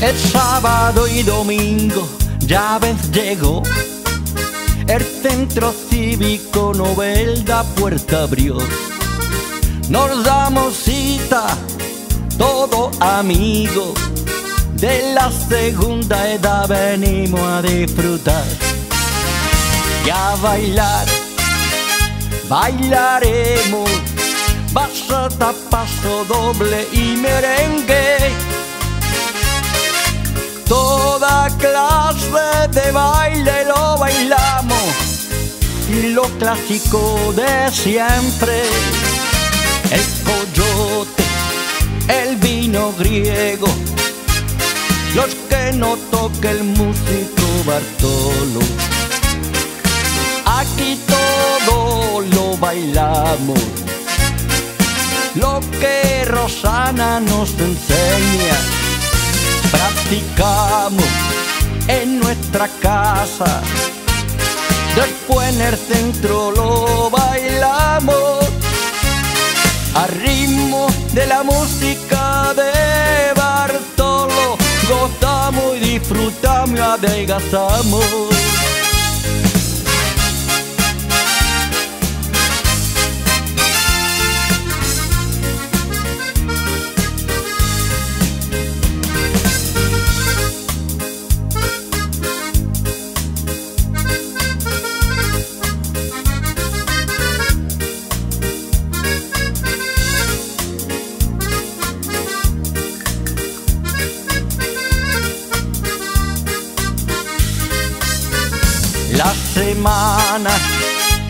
El sábado y domingo ya ves llegó. El centro cívico Novelda puerta abrió. Nos damos cita, todo amigo. De la segunda edad venimos a disfrutar y a bailar. Bailaremos bachata, paso doble y merengue. De baile lo bailamos y lo clásico de siempre. El coyote, el vino griego, los que no toca el músico Bartolo. Aquí todo lo bailamos, lo que Rosana nos enseña, practicamos en nuestra casa. Después en el centro lo bailamos a ritmo de la música de Bartolo. Gozamos y disfrutamos y adelgazamos.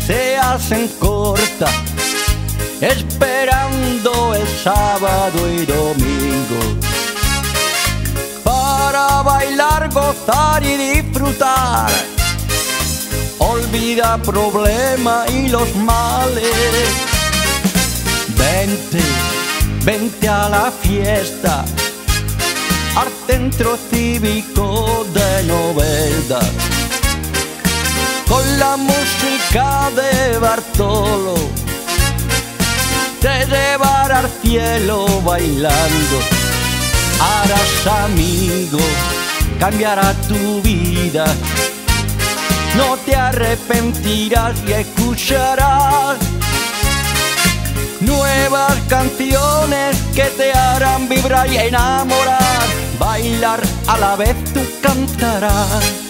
Se hacen cortas, esperando el sábado y domingo para bailar, gozar y disfrutar. Olvida problemas y los males. Vente, vente a la fiesta, al centro cívico de Novelda con la música de Bartolo te llevará al cielo bailando. Harás amigo, cambiará tu vida. No te arrepentirás y escucharás nuevas canciones que te harán vibrar y enamorar. Bailar a la vez tú cantarás.